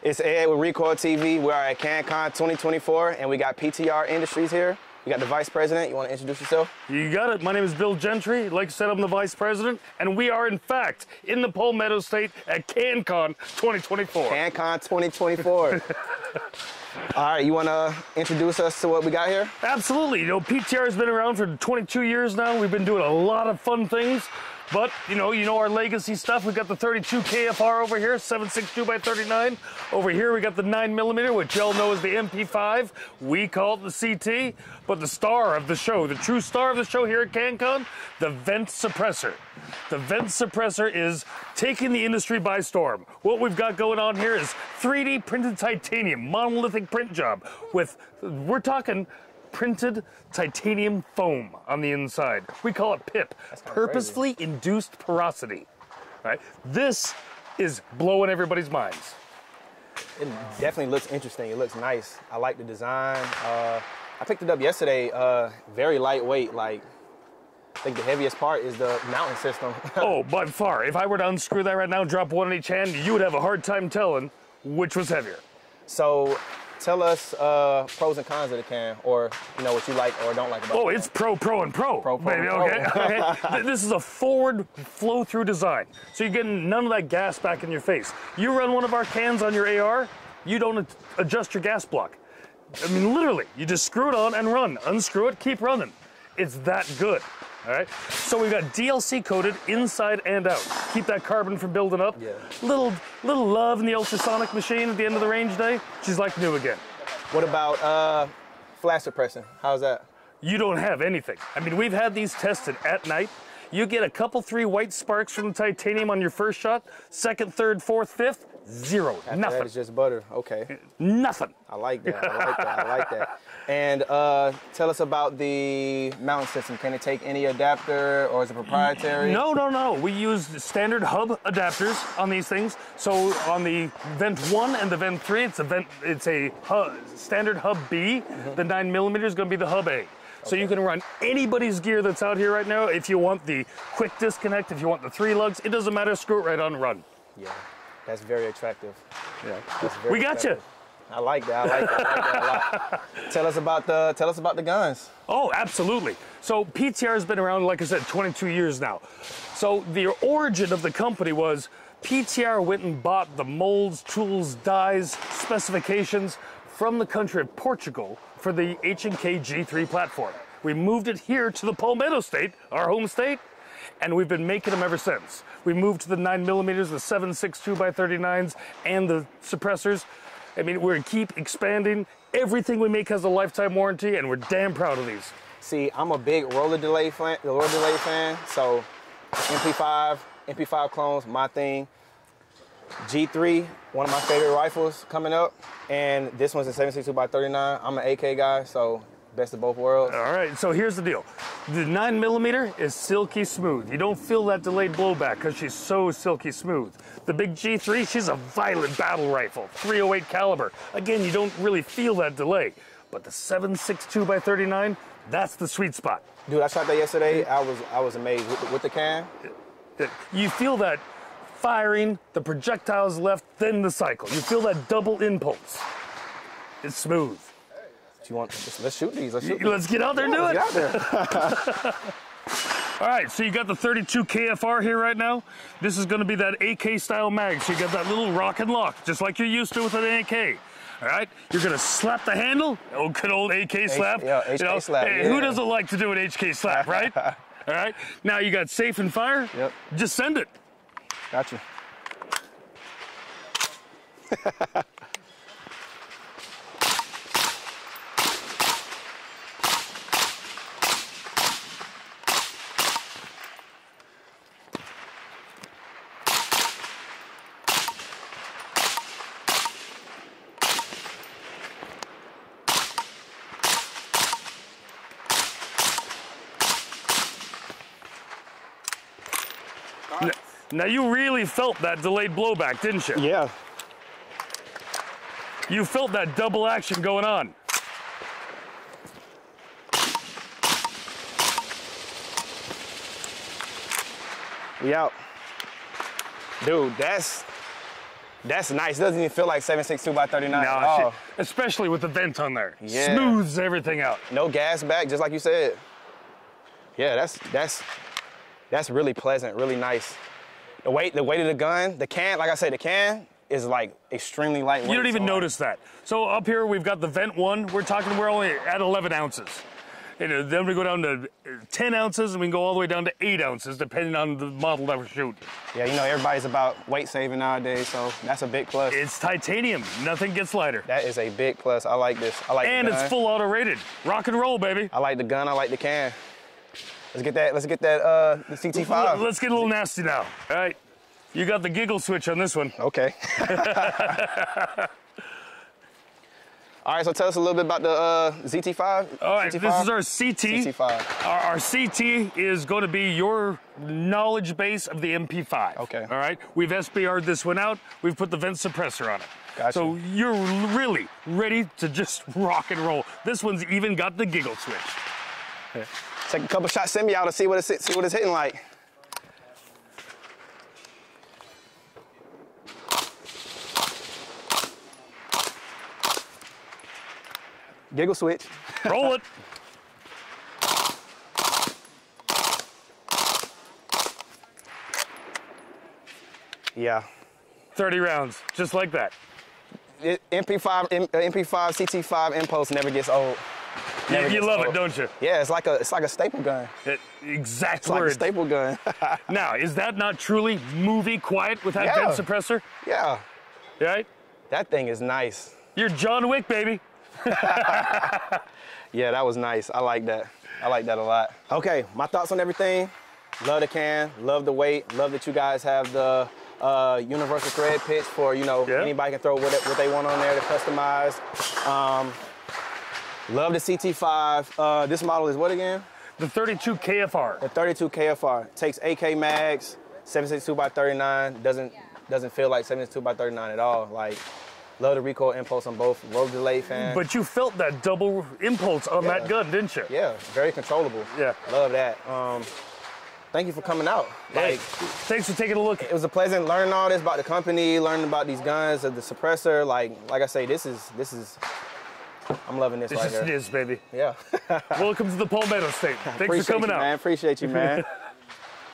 It's Ed with Recoil TV. We are at CanCon 2024, and we got PTR Industries here. We got the vice president. You want to introduce yourself? You got it. My name is Bill Gentry. Like I said, I'm the vice president, and we are, in fact, in the Palmetto State at CanCon 2024. CanCon 2024. All right, you want to introduce us to what we got here? Absolutely. You know, PTR has been around for 22 years now. We've been doing a lot of fun things. But, you know, you know our legacy stuff. We've got the 32 KFR over here, 762 by 39. Over here, we got the 9 millimeter, which y'all know is the MP5. We call it the CT. But the star of the show, the true star of the show here at CanCon, the Vent Suppressor. The Vent Suppressor is taking the industry by storm. What we've got going on here is 3D printed titanium, monolithic print job with, we're talking printed titanium foam on the inside. We call it PIP, purposefully induced porosity. Right? This is blowing everybody's minds. It definitely looks interesting. It looks nice. I like the design. Uh, I picked it up yesterday. Uh, very lightweight. Like, I think the heaviest part is the mounting system. oh, by far. If I were to unscrew that right now, and drop one in each hand, you would have a hard time telling which was heavier. So tell us uh, pros and cons of the can, or you know what you like or don't like about. it. Oh, it. it's pro, pro, and pro, pro, pro baby. Okay, okay. this is a forward flow-through design, so you're getting none of that gas back in your face. You run one of our cans on your AR, you don't adjust your gas block. I mean, literally, you just screw it on and run. Unscrew it, keep running. It's that good. All right. So we've got DLC coated inside and out. Keep that carbon from building up. Yeah. Little little love in the ultrasonic machine at the end of the range day. She's like new again. What about uh, flash suppression? How's that? You don't have anything. I mean, we've had these tested at night. You get a couple, three white sparks from the titanium on your first shot. Second, third, fourth, fifth, zero. After Nothing. That is just butter. Okay. Nothing. I like that. I like that. I like that. And uh, tell us about the mounting system. Can it take any adapter or is it proprietary? No, no, no. We use standard hub adapters on these things. So on the Vent 1 and the Vent 3, it's a Vent, it's a hub, standard hub B. Mm-hmm. The 9 millimeter is going to be the hub A. So okay. you can run anybody's gear that's out here right now. If you want the quick disconnect, if you want the three lugs, it doesn't matter. Screw it right on, run. Yeah, that's very attractive. Yeah, very we got attractive. you. I like that. I like that. I like that a lot. tell us about the tell us about the guns. Oh, absolutely. So PTR has been around, like I said, 22 years now. So the origin of the company was PTR went and bought the molds, tools, dies, specifications from the country of Portugal for the H&K G3 platform. We moved it here to the Palmetto State, our home state, and we've been making them ever since. We moved to the 9 millimeters, the 7.62 by 39s, and the suppressors. I mean, we're keep expanding. Everything we make has a lifetime warranty, and we're damn proud of these. See, I'm a big roller delay fan, roller delay fan. So, MP5, MP5 clones, my thing. G3, one of my favorite rifles coming up, and this one's a 762 by 39. I'm an AK guy, so best of both worlds. All right, so here's the deal. The 9 millimeter is silky smooth. You don't feel that delayed blowback because she's so silky smooth. The big G3, she's a violent battle rifle, 308 caliber. Again, you don't really feel that delay. But the 7.62 by 39, that's the sweet spot. Dude, I shot that yesterday. I was I was amazed with the, with the can. Uh, you feel that firing, the projectiles left, then the cycle. You feel that double impulse. It's smooth you want, let's, let's shoot these. Let's, shoot let's get out there and yeah, do it. Get out there. All right, so you got the 32 KFR here right now. This is going to be that AK style mag. So you got that little rock and lock, just like you're used to with an AK. All right, you're gonna slap the handle. Oh, good old AK slap. H yeah, HK you know, slap. Hey, yeah. Who doesn't like to do an HK slap, right? All right. Now you got safe and fire. Yep. Just send it. Gotcha. Now you really felt that delayed blowback, didn't you? Yeah. You felt that double action going on. We out. Dude, that's That's nice. It doesn't even feel like 762 by 39 No, at all. especially with the vent on there. Yeah. Smooths everything out. No gas back, just like you said. Yeah, that's that's that's really pleasant, really nice. The weight, the weight of the gun, the can, like I said, the can is like extremely lightweight. You don't even so, notice that. So up here we've got the vent one. We're talking we're only at 11 ounces. And then we go down to uh, 10 ounces, and we can go all the way down to 8 ounces, depending on the model that we're shooting. Yeah, you know everybody's about weight saving nowadays, so that's a big plus. It's titanium. Nothing gets lighter. that is a big plus. I like this. I like And it's full auto rated. Rock and roll, baby. I like the gun. I like the can. Let's get that. Let's get that. Uh, the CT5. Let's get a little nasty now. All right. You got the giggle switch on this one. Okay. All right, so tell us a little bit about the uh, ZT5. All right, CT5? this is our CT. CT5. Our, our CT is going to be your knowledge base of the MP5. Okay. All right. We've SBR'd this one out. We've put the vent suppressor on it. Gotcha. So you're really ready to just rock and roll. This one's even got the giggle switch. Take a couple shots, send me out to see what it's see what it's hitting like. Giggle switch. Roll it. Yeah. 30 rounds, just like that. It, MP5, M, uh, MP5, CT5 impulse never gets old. Never You, you love it, don't you? Yeah, it's like a it's like a staple gun. It, exact It's like a staple gun. now, is that not truly movie quiet with that Yeah. vent suppressor? yeah, Right? that thing is nice. You're John Wick, baby. Yeah, that was nice. I like that. I like that a lot. Okay, my thoughts on everything. Love the can, love the weight, love that you guys have the uh, universal thread pitch for, you know, Yeah. anybody can throw what, what they want on there to customize. Um, love the CT5. Uh, this model is what again? The 32 KFR. The 32 KFR. Takes AK mags, 762 by 39. Doesn't doesn't feel like 762 by 39 at all. Like, love the recoil impulse on both. Roller delay fan. But you felt that double impulse on that gun, didn't you? Yeah, very controllable. Yeah. Love that. Um, thank you for coming out. Hey, thanks for taking a look. it was a pleasant learning all this about the company, learning about these guns, the suppressor. Like, like I say, this is this is. I'm loving this It's right just it here. is, baby. Yeah. Welcome to the Palmetto State. Thanks Appreciate for coming you, out. man. Appreciate you, man.